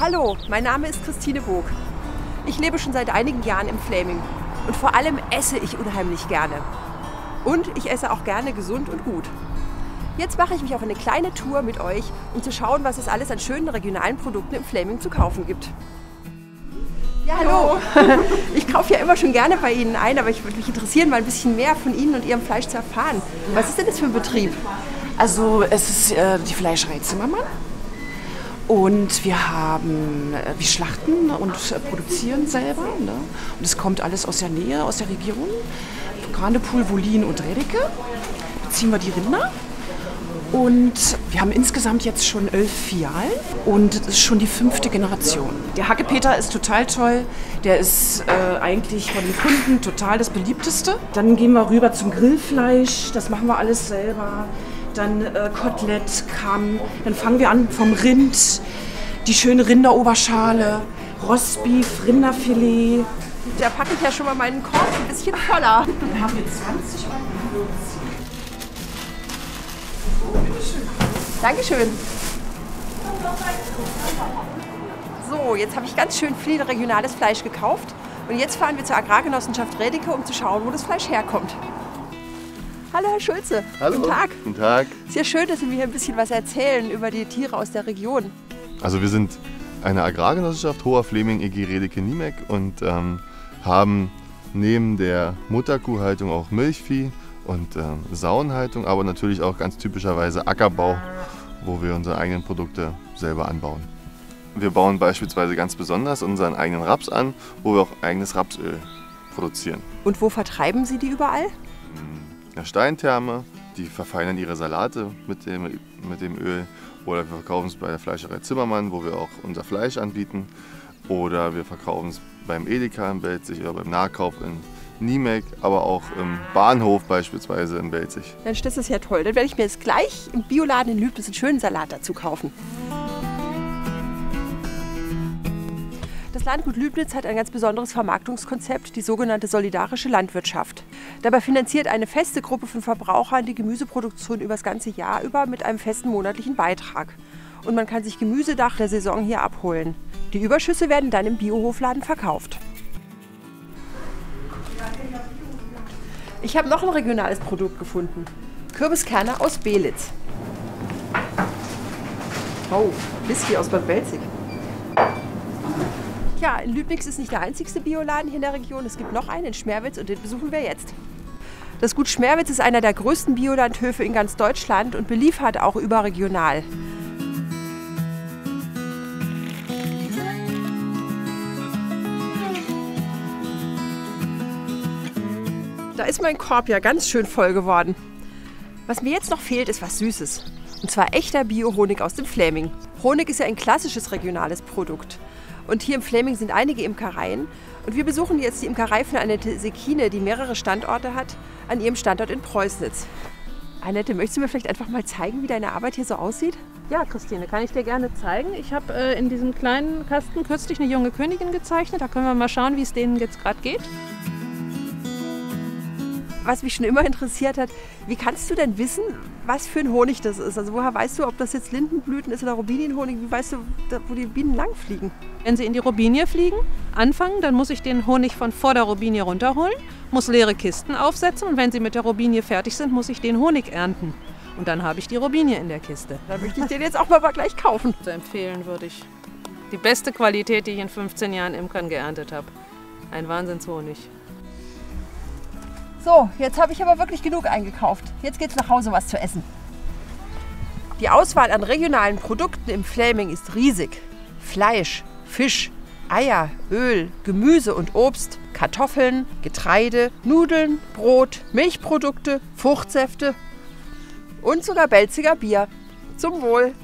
Hallo, mein Name ist Christine Bog. Ich lebe schon seit einigen Jahren im Flaming und vor allem esse ich unheimlich gerne. Und ich esse auch gerne gesund und gut. Jetzt mache ich mich auf eine kleine Tour mit euch, um zu schauen, was es alles an schönen regionalen Produkten im Flaming zu kaufen gibt. Ja, hallo. Ich kaufe ja immer schon gerne bei Ihnen ein, aber ich würde mich interessieren, mal ein bisschen mehr von Ihnen und Ihrem Fleisch zu erfahren. Was ist denn das für ein Betrieb? Also es ist äh, die Fleischerei Zimmermann. Und wir haben, äh, wir schlachten und äh, produzieren selber. Ne? Und es kommt alles aus der Nähe, aus der Region. Granepool, Wolin und Redeke. Beziehen wir die Rinder. Und wir haben insgesamt jetzt schon elf Filialen und es ist schon die fünfte Generation. Der Hackepeter ist total toll. Der ist äh, eigentlich von den Kunden total das beliebteste. Dann gehen wir rüber zum Grillfleisch. Das machen wir alles selber. Dann äh, Kotelett, Kamm. Dann fangen wir an vom Rind. Die schöne Rinderoberschale. Rostbeef, Rinderfilet. Da packe ich ja schon mal meinen Korb ein bisschen voller. Dann haben wir 20 Euro. Dankeschön. So, jetzt habe ich ganz schön viel regionales Fleisch gekauft. Und jetzt fahren wir zur Agrargenossenschaft Redeke, um zu schauen, wo das Fleisch herkommt. Hallo Herr Schulze. Hallo. Guten Tag. Guten Tag. Sehr schön, dass Sie mir hier ein bisschen was erzählen über die Tiere aus der Region. Also wir sind eine Agrargenossenschaft Hoher Fleming EG Redeke Niemek und ähm, haben neben der Mutterkuhhaltung auch Milchvieh und ähm, Sauenhaltung, aber natürlich auch ganz typischerweise Ackerbau, wo wir unsere eigenen Produkte selber anbauen. Wir bauen beispielsweise ganz besonders unseren eigenen Raps an, wo wir auch eigenes Rapsöl produzieren. Und wo vertreiben Sie die überall? Der Steintherme, die verfeinern ihre Salate mit dem, mit dem Öl. Oder wir verkaufen es bei der Fleischerei Zimmermann, wo wir auch unser Fleisch anbieten. Oder wir verkaufen es beim Edeka in Belzig oder beim Nahkauf in Niemek, aber auch im Bahnhof beispielsweise in Belzig. Mensch, das ist ja toll. Dann werde ich mir jetzt gleich im Bioladen in Lübnis einen schönen Salat dazu kaufen. Das Landgut Lübnitz hat ein ganz besonderes Vermarktungskonzept, die sogenannte solidarische Landwirtschaft. Dabei finanziert eine feste Gruppe von Verbrauchern die Gemüseproduktion über das ganze Jahr über mit einem festen monatlichen Beitrag. Und man kann sich Gemüse nach der Saison hier abholen. Die Überschüsse werden dann im Biohofladen verkauft. Ich habe noch ein regionales Produkt gefunden. Kürbiskerne aus Belitz. Oh, Whisky aus Bad Belzig. Ja, in Lübnitz ist nicht der einzigste Bioladen hier in der Region. Es gibt noch einen in Schmerwitz und den besuchen wir jetzt. Das Gut Schmerwitz ist einer der größten Biolandhöfe in ganz Deutschland und beliefert auch überregional. Da ist mein Korb ja ganz schön voll geworden. Was mir jetzt noch fehlt, ist was Süßes. Und zwar echter Bio-Honig aus dem Fläming. Honig ist ja ein klassisches regionales Produkt. Und hier im Fläming sind einige Imkereien. Und wir besuchen jetzt die Imkerei von Annette Sekine, die mehrere Standorte hat, an ihrem Standort in Preußnitz. Annette, möchtest du mir vielleicht einfach mal zeigen, wie deine Arbeit hier so aussieht? Ja, Christine, kann ich dir gerne zeigen. Ich habe äh, in diesem kleinen Kasten kürzlich eine junge Königin gezeichnet. Da können wir mal schauen, wie es denen jetzt gerade geht was mich schon immer interessiert hat, wie kannst du denn wissen, was für ein Honig das ist? Also woher weißt du, ob das jetzt Lindenblüten ist oder Robinienhonig? Wie weißt du, wo die Bienen langfliegen? Wenn sie in die Robinie fliegen, anfangen, dann muss ich den Honig von vor der Robinie runterholen, muss leere Kisten aufsetzen und wenn sie mit der Robinie fertig sind, muss ich den Honig ernten. Und dann habe ich die Robinie in der Kiste. Da möchte ich den jetzt auch mal gleich kaufen. So empfehlen würde ich. Die beste Qualität, die ich in 15 Jahren Imkern geerntet habe. Ein Wahnsinnshonig. So, jetzt habe ich aber wirklich genug eingekauft. Jetzt geht's nach Hause was zu essen. Die Auswahl an regionalen Produkten im Flaming ist riesig. Fleisch, Fisch, Eier, Öl, Gemüse und Obst, Kartoffeln, Getreide, Nudeln, Brot, Milchprodukte, Fruchtsäfte und sogar Belziger Bier. Zum Wohl!